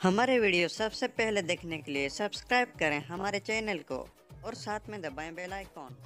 हमारे वीडियो सबसे पहले देखने के लिए सब्सक्राइब करें हमारे चैनल को और साथ में दबाएँ बेल आइकॉन।